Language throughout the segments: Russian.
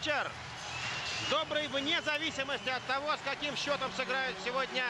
вечер! Добрый вне зависимости от того, с каким счетом сыграют сегодня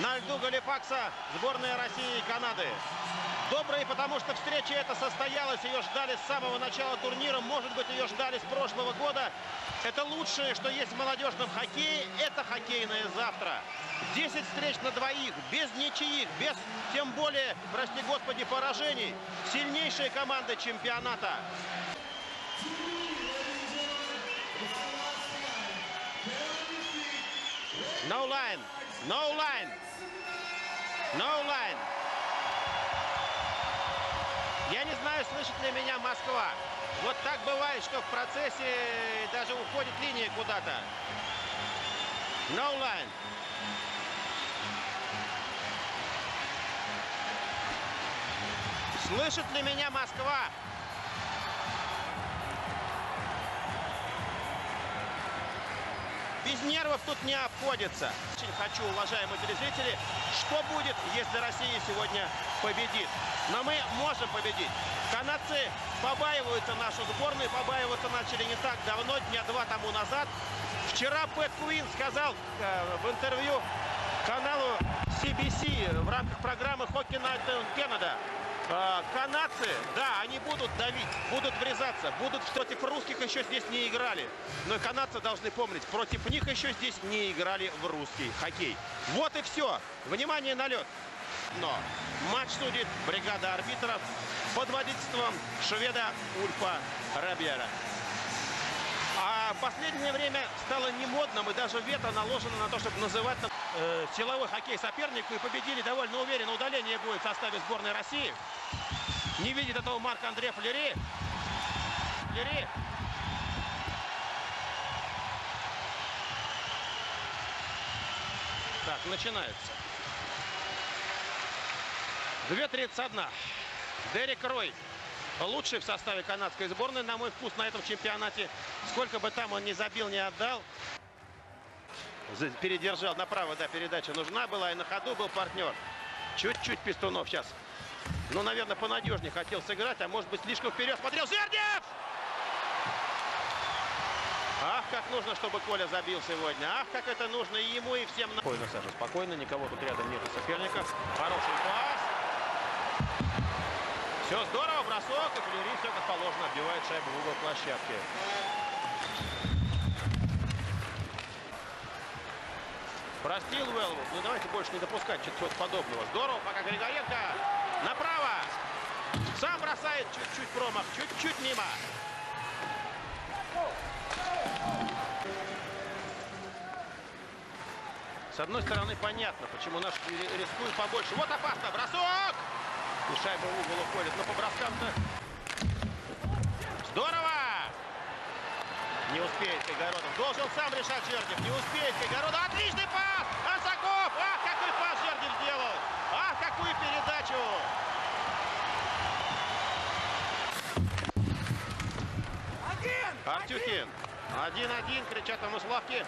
на льду Галифакса сборная России и Канады. Добрый, потому что встреча эта состоялась, ее ждали с самого начала турнира, может быть, ее ждали с прошлого года. Это лучшее, что есть в молодежном хоккее, это хоккейное завтра. 10 встреч на двоих, без ничьих, без, тем более, прости господи, поражений. Сильнейшая команда чемпионата. No line. No line. No line. Я не знаю, слышит ли меня Москва. Вот так бывает, что в процессе даже уходит линия куда-то. No line. Слышит ли меня Москва? Без нервов тут не обходится. Очень хочу, уважаемые телезрители, что будет, если Россия сегодня победит. Но мы можем победить. Канадцы побаиваются нашу сборную, побаиваться начали не так давно, дня два тому назад. Вчера Пэт Куин сказал э, в интервью каналу CBC в рамках программы Hockey Night in Canada, а, канадцы, да, они будут давить, будут врезаться, будут против русских еще здесь не играли. Но канадцы должны помнить, против них еще здесь не играли в русский хоккей. Вот и все. Внимание на лед. Но матч судит бригада арбитров под водительством шведа Ульфа Рабьера. В последнее время стало немодным и даже вето наложено на то, чтобы называть э, силовой хоккей сопернику. И победили довольно уверенно. Удаление будет в составе сборной России. Не видит этого Марк Андре Флери. Флери. Так, начинается. 2.31. Дерек Рой. Лучший в составе канадской сборной, на мой вкус, на этом чемпионате. Сколько бы там он ни забил, не отдал. Передержал направо, да, передача нужна была. И на ходу был партнер. Чуть-чуть Пестунов сейчас ну, наверное, понадежнее хотел сыграть, а может быть, слишком вперед смотрел Жердев! Ах, как нужно, чтобы Коля забил сегодня. Ах, как это нужно и ему, и всем. Спокойно, Саша, спокойно. Никого тут рядом нет соперников. Хороший пас. Все здорово, бросок. И Флери все как положено. Отбивает шайбу в угол площадки. Простил Уэллвуд. Ну, давайте больше не допускать чего-то подобного. Здорово, пока Григоренко направо. Сам бросает чуть-чуть промах, чуть-чуть мимо. С одной стороны, понятно, почему наш рискует побольше. Вот опасно, бросок! И шайба в угол уходит. Но по броскам-то... Здорово! Не успеет Кайгородов. Должен сам решать Жердев. Не успеет Кайгородов. Отличный пас! Ансаков! Ах, какой пас Жердев сделал! Ах, какую передачу! Артюхин. Один-один, кричат там Уславки.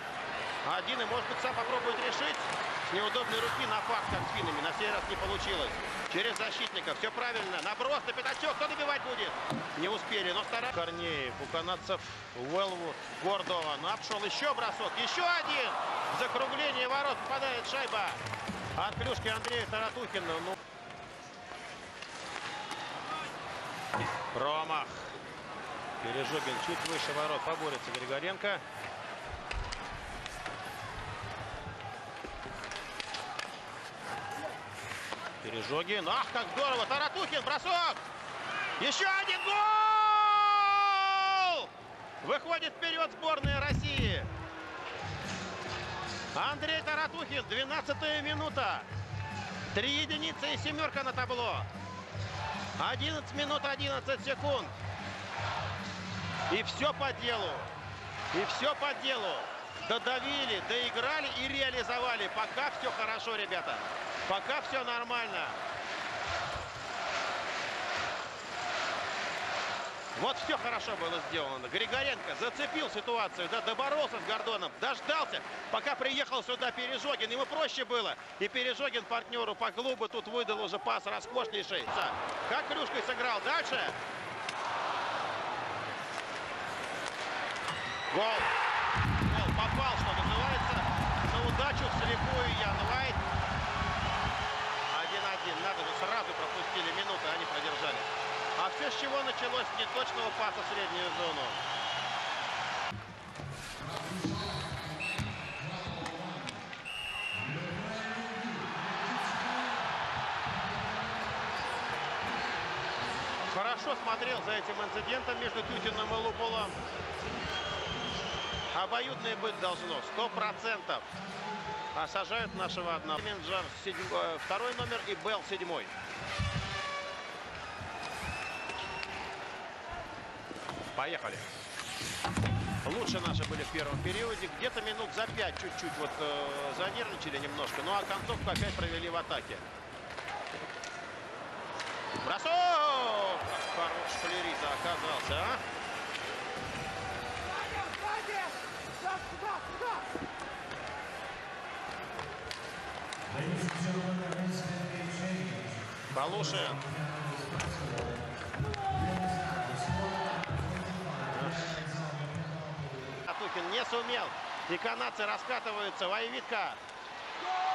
Один, и может быть сам попробует решить. С неудобной руки на факт, как с финами. На сей раз не получилось. Через защитника. Все правильно. Наброс на пятачок. Кто добивать будет? Не успели, но стараются. Корнеев. У канадцев. Гордова. Ну, обшел еще бросок. Еще один. Закругление ворот. Попадает шайба. От клюшки Андрея Таратухина. Ну... Промах. Пережогин чуть выше ворот. Поборется Григоренко. Пережогин. Ах, как здорово. Таратухин. Бросок. Еще один гол! Выходит вперед сборная России. Андрей Таратухин. 12 минута. Три единицы и семерка на табло. 11 минут 11 секунд. И все по делу. И все по делу. Додавили, доиграли и реализовали. Пока все хорошо, ребята. Пока все нормально. Вот все хорошо было сделано. Григоренко зацепил ситуацию, да, доборолся с Гордоном, дождался, пока приехал сюда Пережогин. Ему проще было. И Пережогин партнеру по клубу тут выдал уже пас роскошнейший. Как клюшкой сыграл. Дальше. Гол. Гол. Попал, что называется. На удачу вслепую Ян Вайт. 1-1. Надо же, сразу пропустили минуты, они продержали. А все с чего началось? с Неточного паса в среднюю зону. Хорошо смотрел за этим инцидентом между Тютиным и Луполом. Обоюдное быть должно, сто процентов. Осажают нашего одного. Менеджер седьмой, второй номер и Белл седьмой. Поехали. Лучше наши были в первом периоде. Где-то минут за пять чуть-чуть вот э, занервничали немножко. Ну а концовку опять провели в атаке. Бросок! Хорош флерита оказался, а? Полушин. Атухин не сумел. И канадцы раскатываются. Воевитка.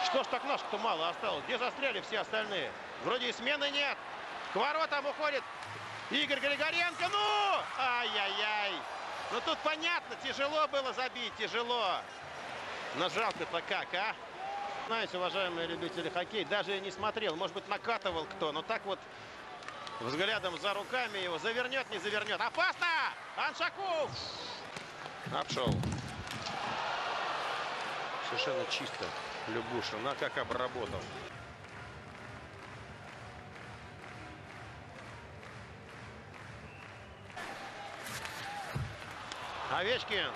Что ж так наш-то мало осталось? Где застряли все остальные? Вроде и смены нет. К воротам уходит Игорь Григоренко. Ну! Ай-яй-яй. Ну тут понятно, тяжело было забить, тяжело. Но жалко-то как, а? Знаете, уважаемые любители хоккей, даже не смотрел. Может быть, накатывал кто, но так вот взглядом за руками его завернет, не завернет. Опасно! Аншаков! Обшел. Совершенно чисто Любушин. А как обработал. Овечкин.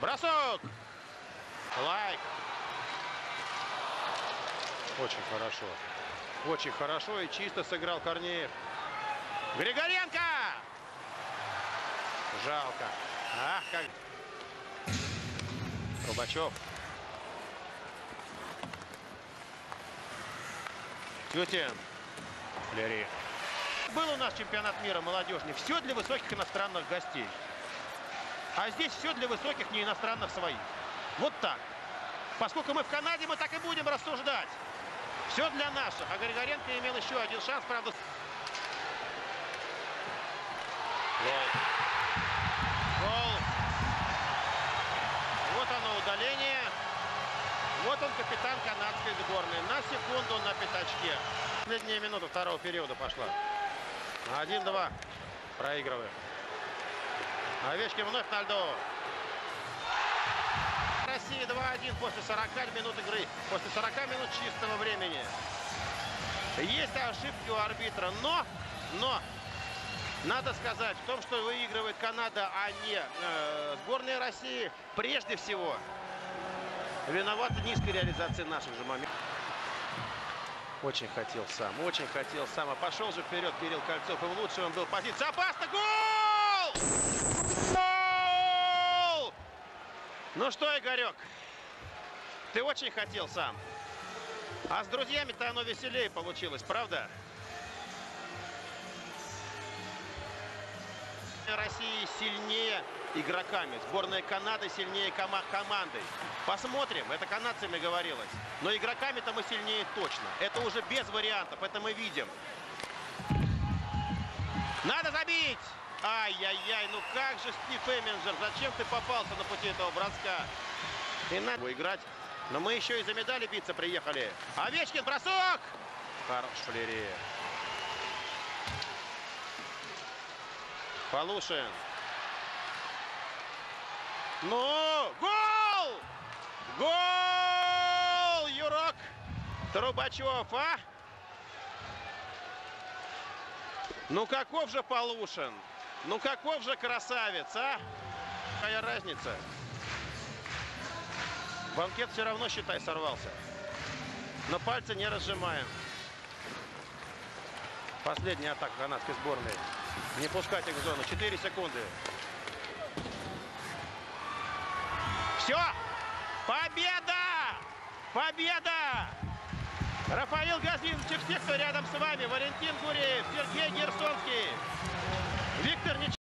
Бросок. Лайк. Очень хорошо. Очень хорошо и чисто сыграл Корнеев. Григоренко! Жалко. Ах, как... Трубачев. Тютин. Флери. Был у нас чемпионат мира молодежный. Все для высоких иностранных гостей. А здесь все для высоких не иностранных своих. Вот так. Поскольку мы в Канаде, мы так и будем рассуждать. Все для наших. А Григоренко имел еще один шанс, правда. Гол. Гол. Вот оно удаление. Вот он, капитан канадской сборной. На секунду на пятачке. Последняя минута второго периода пошла. 1-2. Проигрываем. Овечкин вновь на льду. Россия 2-1 после 40 минут игры. После 40 минут чистого времени. Есть ошибки у арбитра, но, но, надо сказать, в том, что выигрывает Канада, а не э, сборная России, прежде всего, виновата низкой реализации наших же моментов. Очень хотел сам, очень хотел сам. А пошел же вперед Кирилл Кольцов. И в лучшем он был позиция. Опасно! Гол! Ну что, Игорек, ты очень хотел сам. А с друзьями-то оно веселее получилось, правда? России сильнее игроками. Сборная Канады сильнее кома командой. Посмотрим. Это канадцами говорилось. Но игроками-то мы сильнее точно. Это уже без вариантов. Это мы видим. Надо забить! Ай-яй-яй, ну как же Стив Эминджер, зачем ты попался на пути этого броска? И надо играть. Но мы еще и за медали биться приехали. Овечкин, бросок! Хорош флери. Полушин. Ну, гол! Гол! Юрок Трубачев, а? Ну каков же Полушин? Ну каков же красавец, а? Какая разница? Банкет все равно, считай, сорвался. Но пальцы не разжимаем. Последняя атака канадской сборной. Не пускать их в зону. 4 секунды. Все! Победа! Победа! Рафаил Газинович и все, кто рядом с вами. Валентин Гуреев, Сергей Герсонский. Виктор Нич...